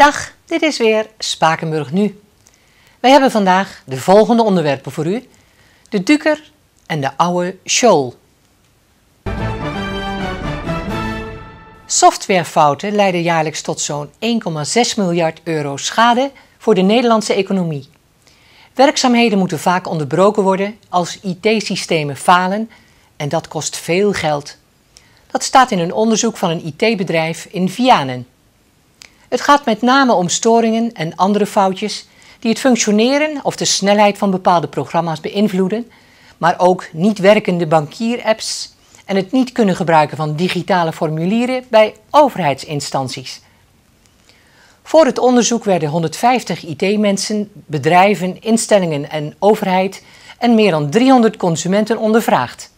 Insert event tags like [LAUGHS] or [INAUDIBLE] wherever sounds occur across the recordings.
Dag, dit is weer Spakenburg Nu. Wij hebben vandaag de volgende onderwerpen voor u: de Duker en de oude School. Softwarefouten leiden jaarlijks tot zo'n 1,6 miljard euro schade voor de Nederlandse economie. Werkzaamheden moeten vaak onderbroken worden als IT-systemen falen en dat kost veel geld. Dat staat in een onderzoek van een IT-bedrijf in Vianen. Het gaat met name om storingen en andere foutjes die het functioneren of de snelheid van bepaalde programma's beïnvloeden, maar ook niet werkende bankier-apps en het niet kunnen gebruiken van digitale formulieren bij overheidsinstanties. Voor het onderzoek werden 150 IT-mensen, bedrijven, instellingen en overheid en meer dan 300 consumenten ondervraagd.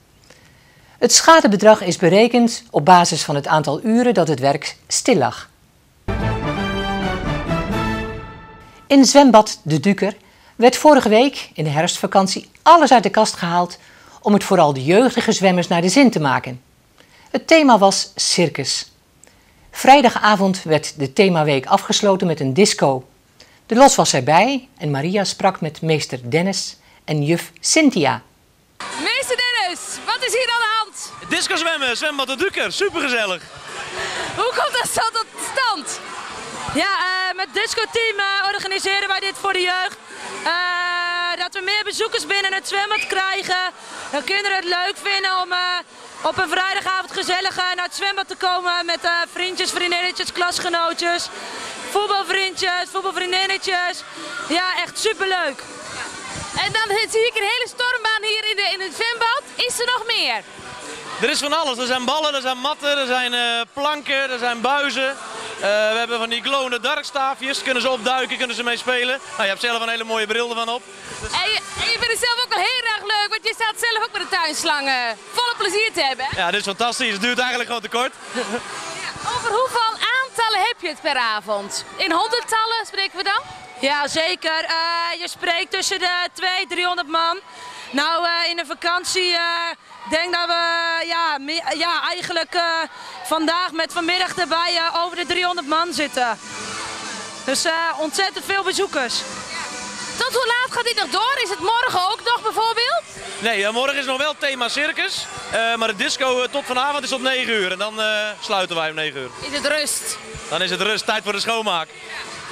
Het schadebedrag is berekend op basis van het aantal uren dat het werk stil lag. In zwembad De Duker werd vorige week in de herfstvakantie alles uit de kast gehaald om het vooral de jeugdige zwemmers naar de zin te maken. Het thema was circus. Vrijdagavond werd de themaweek afgesloten met een disco. De los was erbij en Maria sprak met meester Dennis en juf Cynthia. Meester Dennis, wat is hier aan de hand? Disco zwemmen, zwembad de Duker, supergezellig. Hoe komt dat zo tot stand? Ja, uh, met Disco Team uh, organiseren wij dit voor de jeugd. Uh, dat we meer bezoekers binnen het zwembad krijgen. Dat kinderen het leuk vinden om op een vrijdagavond gezellig naar het zwembad te komen met vriendjes, vriendinnetjes, klasgenootjes. Voetbalvriendjes, voetbalvriendinnetjes. Ja, echt superleuk. En dan zie ik een hele stormbaan hier in, de, in het zwembad. Is er nog meer? Er is van alles. Er zijn ballen, er zijn matten, er zijn planken, er zijn buizen. Uh, we hebben van die glowende darkstaafjes. Kunnen ze opduiken, kunnen ze mee spelen. Nou, je hebt zelf een hele mooie bril ervan op. Dus... En, je, je vindt het zelf ook wel heel erg leuk, want je staat zelf ook met de tuinslangen. Volle plezier te hebben. Ja, dit is fantastisch. Het duurt eigenlijk gewoon te kort. Ja, over hoeveel aantallen heb je het per avond? In honderdtallen spreken we dan? Ja, zeker. Uh, je spreekt tussen de 200, 300 man. Nou, uh, in de vakantie uh, denk dat we ja, ja, eigenlijk uh, vandaag met vanmiddag erbij over de 300 man zitten. Dus ontzettend veel bezoekers. Tot hoe laat gaat dit nog door? Is het morgen ook nog bijvoorbeeld? Nee, morgen is nog wel thema circus. maar de disco tot vanavond is op 9 uur. En dan sluiten wij om 9 uur. Is het rust? Dan is het rust. Tijd voor de schoonmaak.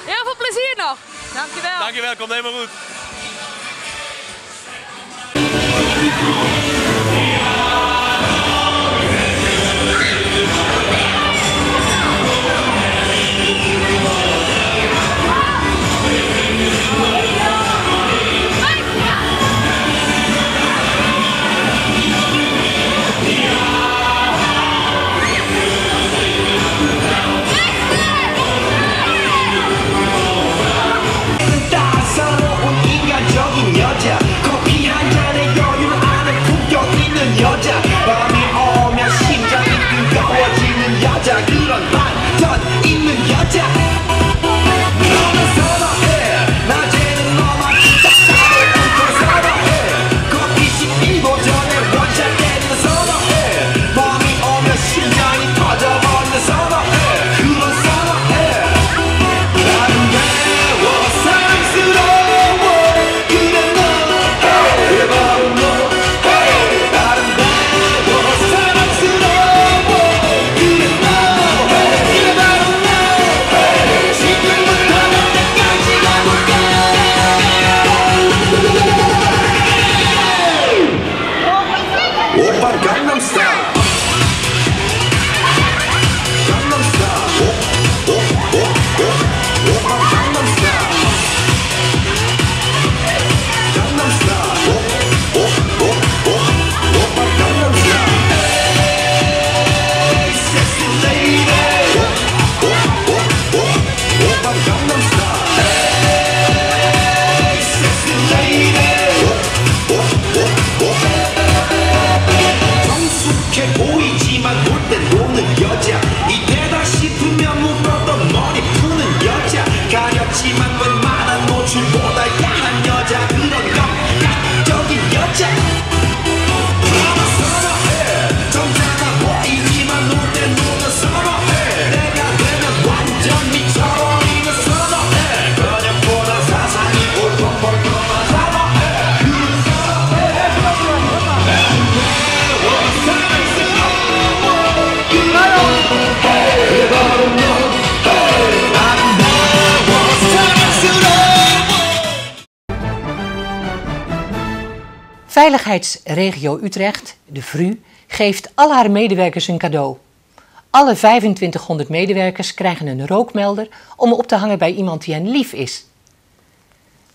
Heel veel plezier nog. Dankjewel. Dankjewel, komt helemaal goed. Veiligheidsregio Utrecht, de VRU, geeft al haar medewerkers een cadeau. Alle 2500 medewerkers krijgen een rookmelder om op te hangen bij iemand die hen lief is.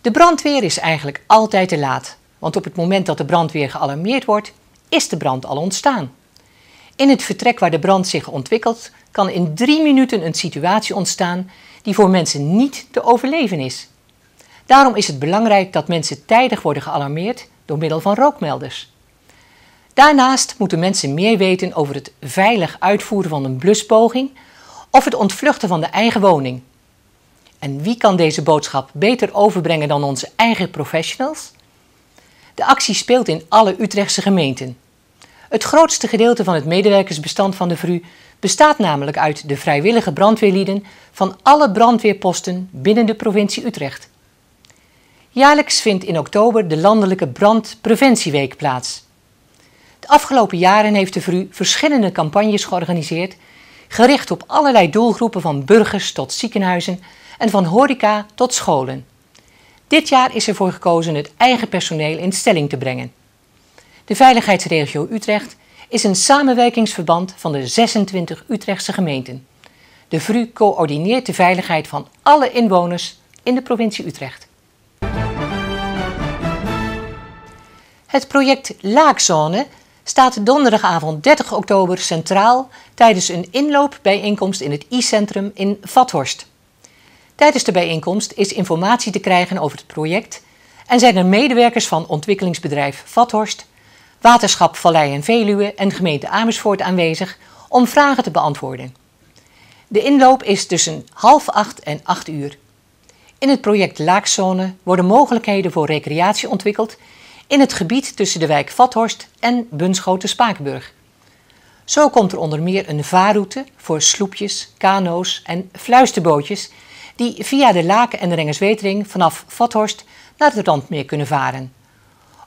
De brandweer is eigenlijk altijd te laat, want op het moment dat de brandweer gealarmeerd wordt, is de brand al ontstaan. In het vertrek waar de brand zich ontwikkelt, kan in drie minuten een situatie ontstaan die voor mensen niet te overleven is. Daarom is het belangrijk dat mensen tijdig worden gealarmeerd door middel van rookmelders. Daarnaast moeten mensen meer weten over het veilig uitvoeren van een bluspoging of het ontvluchten van de eigen woning. En wie kan deze boodschap beter overbrengen dan onze eigen professionals? De actie speelt in alle Utrechtse gemeenten. Het grootste gedeelte van het medewerkersbestand van de VRU bestaat namelijk uit de vrijwillige brandweerlieden van alle brandweerposten binnen de provincie Utrecht. Jaarlijks vindt in oktober de Landelijke Brandpreventieweek plaats. De afgelopen jaren heeft de VRU verschillende campagnes georganiseerd, gericht op allerlei doelgroepen van burgers tot ziekenhuizen en van horeca tot scholen. Dit jaar is ervoor gekozen het eigen personeel in stelling te brengen. De Veiligheidsregio Utrecht is een samenwerkingsverband van de 26 Utrechtse gemeenten. De VRU coördineert de veiligheid van alle inwoners in de provincie Utrecht. Het project Laakzone staat donderdagavond 30 oktober centraal tijdens een inloopbijeenkomst in het i-centrum in Vathorst. Tijdens de bijeenkomst is informatie te krijgen over het project en zijn er medewerkers van ontwikkelingsbedrijf Vathorst, Waterschap Vallei en Veluwe en gemeente Amersfoort aanwezig om vragen te beantwoorden. De inloop is tussen half acht en acht uur. In het project Laakzone worden mogelijkheden voor recreatie ontwikkeld in het gebied tussen de wijk Vathorst en Bunschoten-Spakenburg. Zo komt er onder meer een vaarroute voor sloepjes, kano's en fluisterbootjes die via de Laken en de Rengerswetering vanaf Vathorst naar het Randmeer kunnen varen.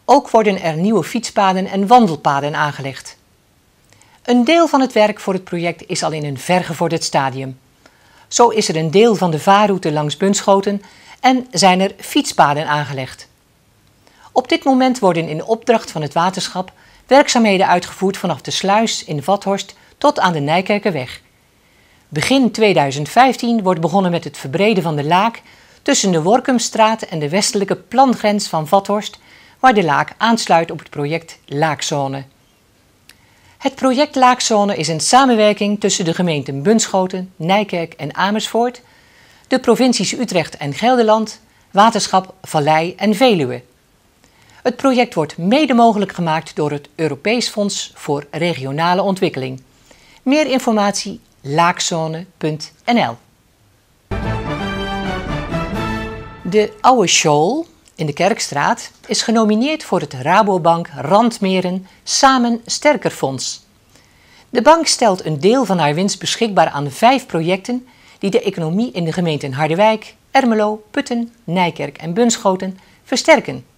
Ook worden er nieuwe fietspaden en wandelpaden aangelegd. Een deel van het werk voor het project is al in een vergevorderd stadium. Zo is er een deel van de vaarroute langs Bunschoten en zijn er fietspaden aangelegd. Op dit moment worden in opdracht van het waterschap werkzaamheden uitgevoerd vanaf de sluis in Vathorst tot aan de Nijkerkerweg. Begin 2015 wordt begonnen met het verbreden van de laak tussen de Workumstraat en de westelijke plangrens van Vathorst, waar de laak aansluit op het project Laakzone. Het project Laakzone is een samenwerking tussen de gemeenten Bunschoten, Nijkerk en Amersfoort, de provincies Utrecht en Gelderland, Waterschap Vallei en Veluwe. Het project wordt mede mogelijk gemaakt door het Europees Fonds voor Regionale Ontwikkeling. Meer informatie laakzone.nl De Oude School in de Kerkstraat is genomineerd voor het Rabobank Randmeren Samen Sterker Fonds. De bank stelt een deel van haar winst beschikbaar aan vijf projecten die de economie in de gemeenten Harderwijk, Ermelo, Putten, Nijkerk en Bunschoten versterken.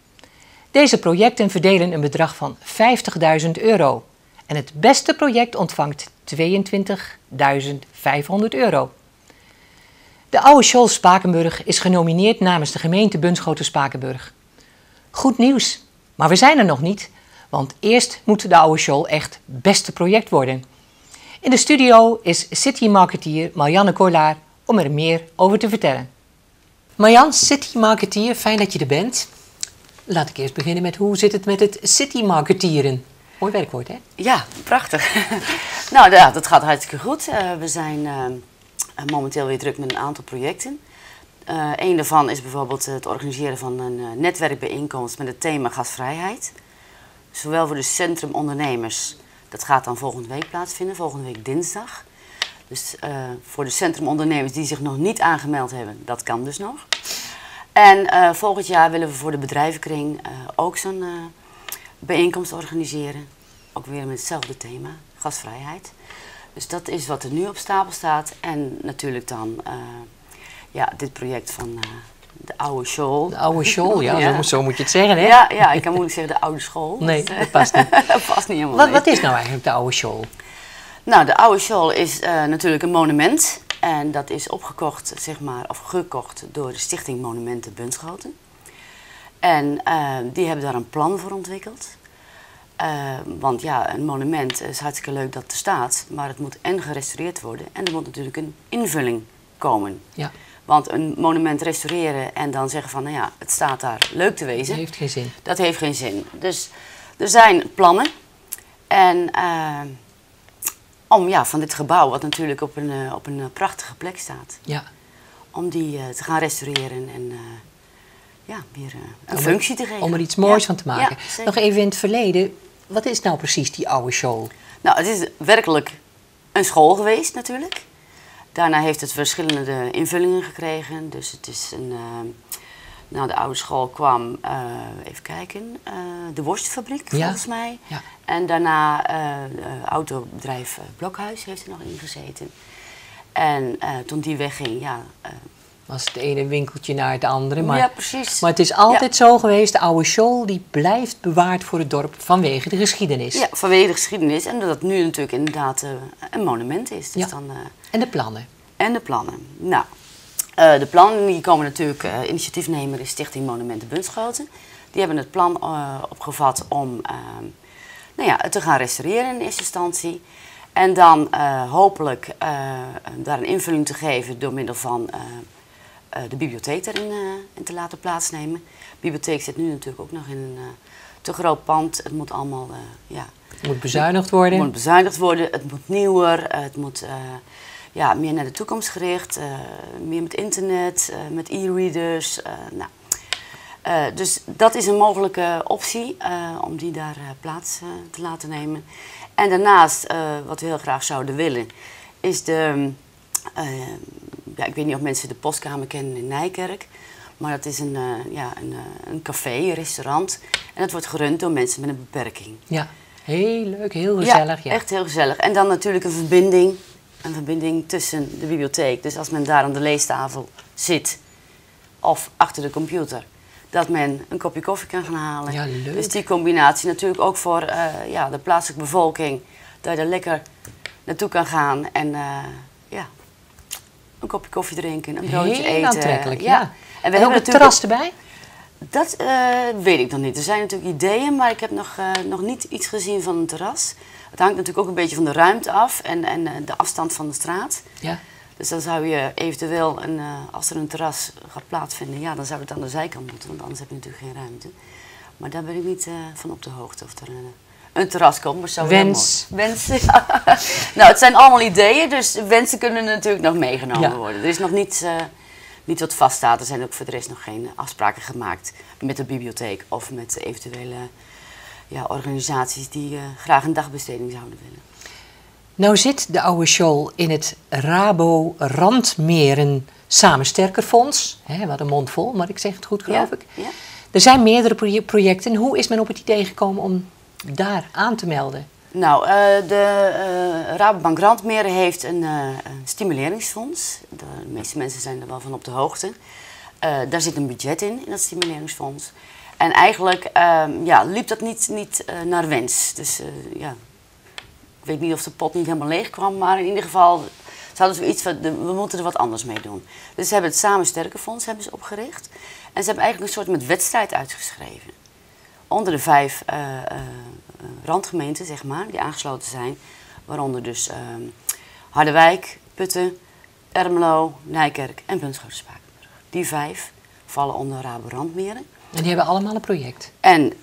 Deze projecten verdelen een bedrag van 50.000 euro en het beste project ontvangt 22.500 euro. De oude school Spakenburg is genomineerd namens de gemeente Bunschoten-Spakenburg. Goed nieuws, maar we zijn er nog niet, want eerst moet de oude school echt beste project worden. In de studio is City Marketeer Marianne Korlaar om er meer over te vertellen. Marjan, City Marketeer, fijn dat je er bent. Laat ik eerst beginnen met hoe zit het met het City Marketieren? Mooi werkwoord, hè? Ja, prachtig. [LAUGHS] nou ja, dat gaat hartstikke goed. Uh, we zijn uh, momenteel weer druk met een aantal projecten. Uh, een daarvan is bijvoorbeeld het organiseren van een netwerkbijeenkomst met het thema gasvrijheid. Zowel voor de centrumondernemers, dat gaat dan volgende week plaatsvinden, volgende week dinsdag. Dus voor de centrumondernemers die zich nog niet aangemeld hebben, dat kan dus nog. En volgend jaar willen we voor de bedrijvenkring ook zo'n bijeenkomst organiseren. Ook weer met hetzelfde thema, gasvrijheid. Dus dat is wat er nu op stapel staat. En natuurlijk dan ja, dit project van de oude school. De oude school, ja, [LAUGHS] ja. Zo, zo, moet je het zeggen, hè? Ja, ja ik kan moeilijk zeggen de oude school. Nee, dat, dat past niet. [LAUGHS] dat past niet helemaal wat, wat, is nou eigenlijk de oude school? Nou, de oude school is uh, natuurlijk een monument. En dat is opgekocht, zeg maar, of gekocht door de Stichting Monumenten Bunschoten. En eh, die hebben daar een plan voor ontwikkeld. Eh, want ja, een monument is hartstikke leuk dat er staat, maar het moet en gerestaureerd worden en er moet natuurlijk een invulling komen. Ja, Want een monument restaureren en dan zeggen van, nou ja, het staat daar leuk te dat wezen, heeft geen zin. dat heeft geen zin. Dus er zijn plannen. En eh, om ja, van dit gebouw, wat natuurlijk op een, eh, op een eh, prachtige plek staat, Ja. om die eh, te gaan restaureren en ja, weer een Om er- functie te geven. Om er iets moois Ja, van te maken. Ja. Nog even in het verleden. Wat is nou precies die oude show? Nou, het is werkelijk een school geweest natuurlijk. Daarna heeft het verschillende invullingen gekregen. Dus het is een. Eh, nou, de oude school kwam, eh, even kijken, eh, de worstfabriek Ja. volgens mij. Ja. En daarna eh, autobedrijf Blokhuis heeft er nog in gezeten. En toen die wegging, ja. Was het ene winkeltje naar het andere. Maar, ja, precies. maar het is altijd zo geweest. De oude show die blijft bewaard voor het dorp vanwege de geschiedenis. Ja, vanwege de geschiedenis. En dat het nu natuurlijk inderdaad een monument is. Dus Ja. dan, En de plannen. En de plannen. Nou, eh, de plannen die komen natuurlijk, eh, initiatiefnemer is Stichting Monumenten Bunschoten. Die hebben het plan eh, opgevat om eh, nou ja, het te gaan restaureren in eerste instantie. En dan hopelijk daar een invulling te geven door middel van de bibliotheek erin in te laten plaatsnemen. De bibliotheek zit nu natuurlijk ook nog in een te groot pand. Het moet allemaal, ja, Het moet bezuinigd worden. het moet bezuinigd worden, het moet nieuwer, het moet ja, meer naar de toekomst gericht, eh, meer met internet, eh, met e-readers. eh, nou. Dus dat is een mogelijke optie om die daar plaats te laten nemen. En daarnaast, wat we heel graag zouden willen, is de. ja, ik weet niet of mensen de postkamer kennen in Nijkerk. Maar dat is een, ja, een, een café, een restaurant. En dat wordt gerund door mensen met een beperking. Ja, heel leuk, heel gezellig. Ja, echt heel gezellig. En dan natuurlijk een verbinding, een verbinding tussen de bibliotheek. Dus als men daar aan de leestafel zit of achter de computer, dat men een kopje koffie kan gaan halen. Ja, leuk. Dus die combinatie natuurlijk ook voor eh, ja, de plaatselijke bevolking, dat je er lekker naartoe kan gaan en eh, ja, een kopje koffie drinken, een broodje heel eten. aantrekkelijk. Ja. En En, we ook hebben natuurlijk terras erbij? dat eh, weet ik nog niet. Er zijn natuurlijk ideeën, maar ik heb nog, nog niet iets gezien van een terras. Het hangt natuurlijk ook een beetje van de ruimte af en, en eh, de afstand van de straat. Ja. Dus dan zou je eventueel, een, eh, als er een terras gaat plaatsvinden, ja, dan zou het aan de zijkant moeten, want anders heb je natuurlijk geen ruimte. Maar daar ben ik niet eh, van op de hoogte of er een, een terras komt. Maar heel Wens. Wens, ja. [LAUGHS] nou, het zijn allemaal ideeën, dus wensen kunnen natuurlijk nog meegenomen Ja. worden. Er is nog niets, eh, niet wat vaststaat. Er zijn ook voor de rest nog geen afspraken gemaakt met de bibliotheek of met eventuele ja, organisaties die eh, graag een dagbesteding zouden willen. Nou zit de oude show in het Rabo Randmeren Samen Sterker Fonds. Hè, wat een mond vol, maar ik zeg het goed, geloof Ja, ik. ja. Er zijn meerdere proje- projecten. Hoe is men op het idee gekomen om daar aan te melden? Nou, eh, de eh, Rabobank Randmeren heeft een, een stimuleringsfonds. De meeste mensen zijn er wel van op de hoogte. Daar zit een budget in, in dat stimuleringsfonds. En eigenlijk ehm, ja, liep dat niet, niet eh, naar wens. Dus eh, ja, ik weet niet of de pot niet helemaal leeg kwam, maar in ieder geval ze hadden zoiets van, we moeten er wat anders mee doen. Dus ze hebben het Samen Sterker Fonds hebben ze opgericht. En ze hebben eigenlijk een soort met wedstrijd uitgeschreven onder de vijf eh, randgemeenten, zeg maar, die aangesloten zijn. Waaronder dus ehm, Harderwijk, Putten, Ermelo, Nijkerk en Bunschoten-Spakenburg. Die vijf vallen onder Rabo Randmeren. En die hebben allemaal een project. En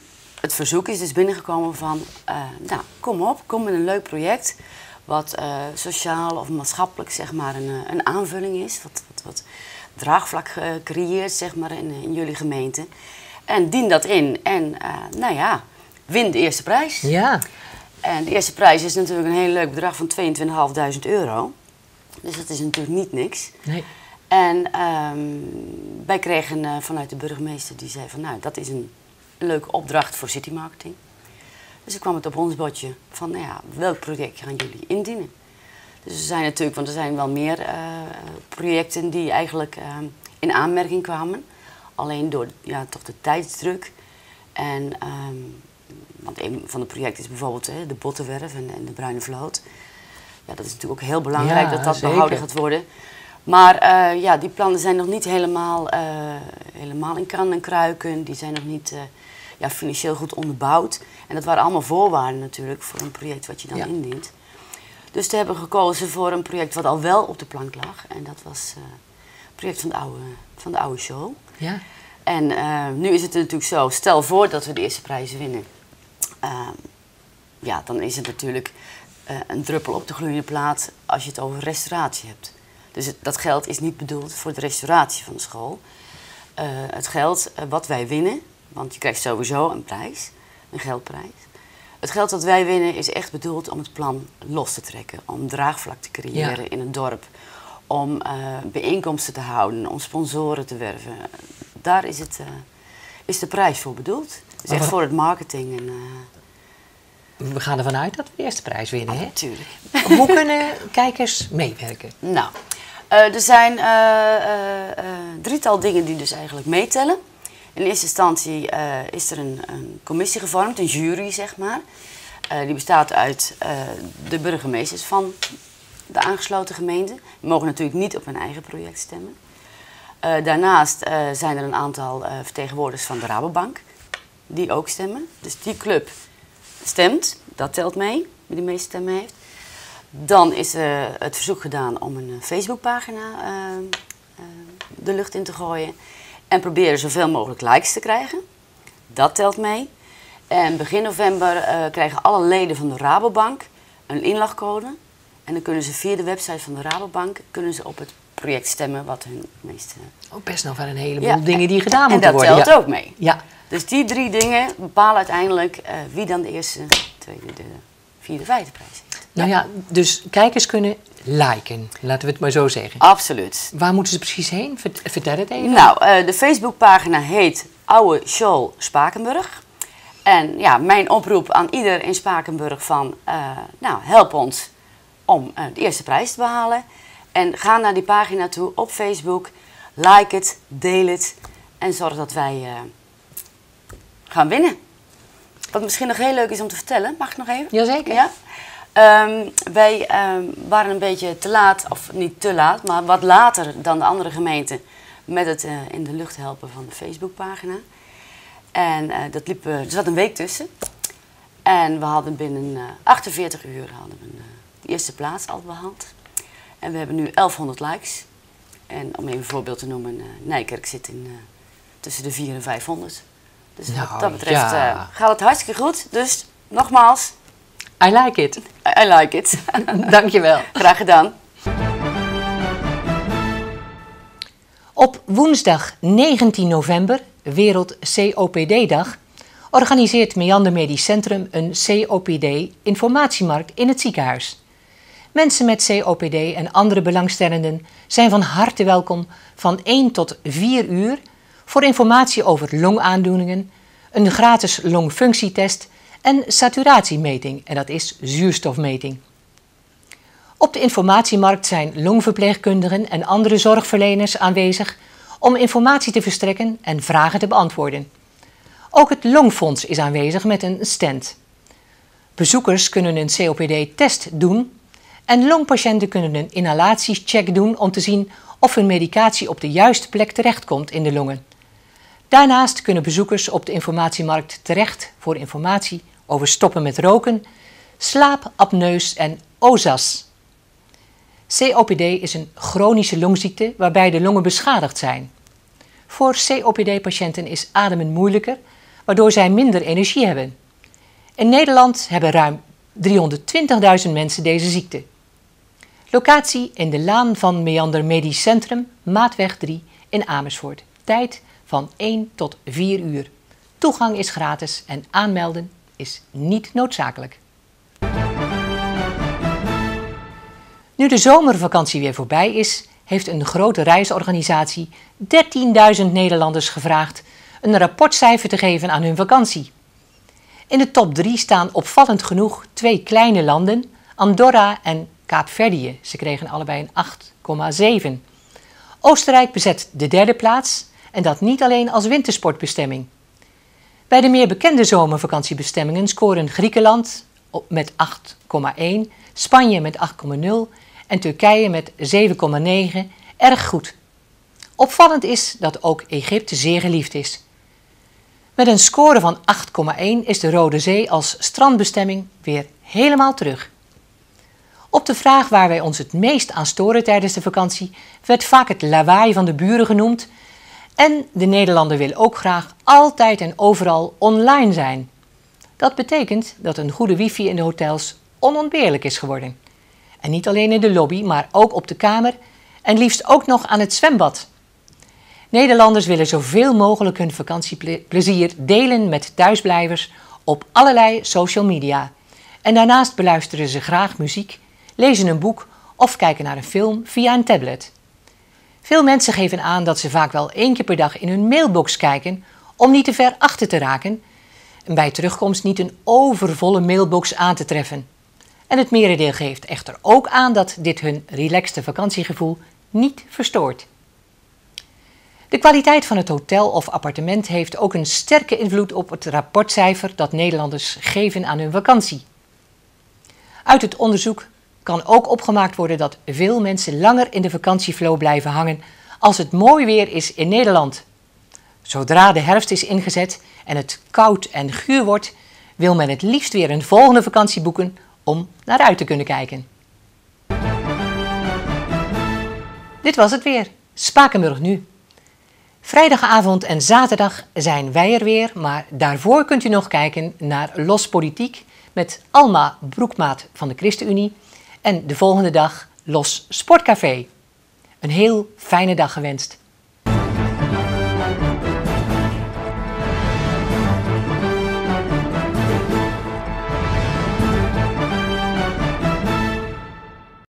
het verzoek is dus binnengekomen van, eh, nou, kom op, kom met een leuk project. Wat eh, sociaal of maatschappelijk zeg maar een, eh, een aanvulling is. Wat, wat, wat draagvlak creëert zeg maar in, in jullie gemeente. En dien dat in. En nou ja, win de eerste prijs. Ja, En de eerste prijs is natuurlijk een heel leuk bedrag van 22.500 euro. Dus dat is natuurlijk niet niks. nee. En ehm, wij kregen eh, vanuit de burgemeester die zei van nou, dat is een leuke opdracht voor city marketing. Dus ik kwam het op ons bordje van nou ja, welk project gaan jullie indienen? Dus er zijn natuurlijk, want er zijn wel meer eh, projecten die eigenlijk ehm, in aanmerking kwamen. Alleen door ja, toch de tijdsdruk. En, ehm, want een van de projecten is bijvoorbeeld hè, de Bottenwerf en, en de Bruine Vloot. Ja, dat is natuurlijk ook heel belangrijk Ja, dat dat zeker. behouden gaat worden. Maar eh, ja, die plannen zijn nog niet helemaal, eh, helemaal in kan en kruiken. Die zijn nog niet eh, ja, financieel goed onderbouwd. En dat waren allemaal voorwaarden natuurlijk voor een project wat je dan Ja. indient. Dus we hebben gekozen voor een project wat al wel op de plank lag. En dat was het project van de oude, van de oude show. Ja. En nu is het natuurlijk zo, stel voor dat we de eerste prijs winnen. Ehm, ja, dan is het natuurlijk een druppel op de gloeiende plaat als je het over restauratie hebt. Dus het- dat geld is niet bedoeld voor de restauratie van de school. Eh, het geld eh, wat wij winnen, want je krijgt sowieso een prijs, een geldprijs. Het geld dat wij winnen is echt bedoeld om het plan los te trekken. Om draagvlak te creëren Ja. in een dorp. Om eh, bijeenkomsten te houden, om sponsoren te werven. Daar is, het, is de prijs voor bedoeld. Het is Maar echt voor het marketing. En, We gaan ervan uit dat we de eerste prijs winnen. Hè? natuurlijk. Hoe kunnen kijkers meewerken? Nou, eh, er zijn eh, eh, drietal dingen die dus eigenlijk meetellen. In eerste instantie is er een, een commissie gevormd, een jury zeg maar. Die bestaat uit de burgemeesters van de aangesloten gemeenten. Die mogen natuurlijk niet op hun eigen project stemmen. Daarnaast zijn er een aantal vertegenwoordigers van de Rabobank die ook stemmen. Dus die club stemt, dat telt mee, wie de meeste stemmen heeft. Dan is eh, het verzoek gedaan om een eh, Facebookpagina eh, de lucht in te gooien. En proberen zoveel mogelijk likes te krijgen. Dat telt mee. En begin november krijgen alle leden van de Rabobank een inlogcode. En dan kunnen ze via de website van de Rabobank kunnen ze op het project stemmen wat hun meeste... Ook best nog wel een heleboel Ja, dingen die gedaan en moeten dat worden. telt ja. ook mee. Ja. Dus die drie dingen bepalen uiteindelijk wie dan de eerste, tweede, de vierde, vijfde prijs. Nou ja, dus kijkers kunnen liken, laten we het maar zo zeggen. Absoluut. Waar moeten ze precies heen? Vert- Vertel het even. Nou, eh, de Facebookpagina heet Oude Show Spakenburg. En ja, mijn oproep aan ieder in Spakenburg van, eh, nou, help ons om eh, de eerste prijs te behalen. En ga naar die pagina toe op Facebook, like het, deel het en zorg dat wij gaan winnen. Wat misschien nog heel leuk is om te vertellen, mag ik nog even? Jazeker. Ja. Ehm, wij ehm, waren een beetje te laat, of niet te laat, maar wat later dan de andere gemeenten met het eh, in de lucht helpen van de Facebookpagina. En eh, dat liep, eh, er zat een week tussen. En we hadden binnen eh, 48 uur hadden we de eerste plaats al behaald. En we hebben nu 1100 likes. En om even een voorbeeld te noemen, Nijkerk zit in, tussen de 400 en 500. Dus Nou, wat dat betreft ja. eh, gaat het hartstikke goed. Dus nogmaals, I like it. I like it. [LAUGHS] Dankjewel. Graag gedaan. Op woensdag 19 november, Wereld COPD-dag, organiseert Meander Medisch Centrum een COPD-informatiemarkt in het ziekenhuis. Mensen met COPD en andere belangstellenden zijn van harte welkom van 1 tot 4 uur voor informatie over longaandoeningen, een gratis longfunctietest en saturatiemeting, en dat is zuurstofmeting. Op de informatiemarkt zijn longverpleegkundigen en andere zorgverleners aanwezig om informatie te verstrekken en vragen te beantwoorden. Ook het Longfonds is aanwezig met een stand. Bezoekers kunnen een COPD-test doen en longpatiënten kunnen een inhalatiecheck doen om te zien of hun medicatie op de juiste plek terechtkomt in de longen. Daarnaast kunnen bezoekers op de informatiemarkt terecht voor informatie over stoppen met roken, slaap, apneus en OZAS. COPD is een chronische longziekte waarbij de longen beschadigd zijn. Voor COPD-patiënten is ademen moeilijker, waardoor zij minder energie hebben. In Nederland hebben ruim 320.000 mensen deze ziekte. Locatie in de laan van Meander Medisch Centrum, Maatweg 3 in Amersfoort. Tijd van 1 tot 4 uur. Toegang is gratis en aanmelden is niet noodzakelijk. Nu de zomervakantie weer voorbij is, heeft een grote reisorganisatie 13.000 Nederlanders gevraagd een rapportcijfer te geven aan hun vakantie. In de top 3 staan opvallend genoeg twee kleine landen, Andorra en Kaapverdië. Ze kregen allebei een 8,7. Oostenrijk bezet de derde plaats en dat niet alleen als wintersportbestemming. Bij de meer bekende zomervakantiebestemmingen scoren Griekenland met 8,1, Spanje met 8,0 en Turkije met 7,9 erg goed. Opvallend is dat ook Egypte zeer geliefd is. Met een score van 8,1 is de Rode Zee als strandbestemming weer helemaal terug. Op de vraag waar wij ons het meest aan storen tijdens de vakantie werd vaak het lawaai van de buren genoemd. En de Nederlander wil ook graag altijd en overal online zijn. Dat betekent dat een goede wifi in de hotels onontbeerlijk is geworden. En niet alleen in de lobby, maar ook op de kamer en liefst ook nog aan het zwembad. Nederlanders willen zoveel mogelijk hun vakantieplezier delen met thuisblijvers op allerlei social media. En daarnaast beluisteren ze graag muziek, lezen een boek of kijken naar een film via een tablet. Veel mensen geven aan dat ze vaak wel één keer per dag in hun mailbox kijken om niet te ver achter te raken en bij terugkomst niet een overvolle mailbox aan te treffen. En het merendeel geeft echter ook aan dat dit hun relaxte vakantiegevoel niet verstoort. De kwaliteit van het hotel of appartement heeft ook een sterke invloed op het rapportcijfer dat Nederlanders geven aan hun vakantie. Uit het onderzoek kan ook opgemaakt worden dat veel mensen langer in de vakantieflow blijven hangen als het mooi weer is in Nederland. Zodra de herfst is ingezet en het koud en guur wordt, wil men het liefst weer een volgende vakantie boeken om naar uit te kunnen kijken. Dit was het weer. Spakenburg nu. Vrijdagavond en zaterdag zijn wij er weer, maar daarvoor kunt u nog kijken naar Los Politiek met Alma Broekmaat van de ChristenUnie en de volgende dag Los Sportcafé. Een heel fijne dag gewenst.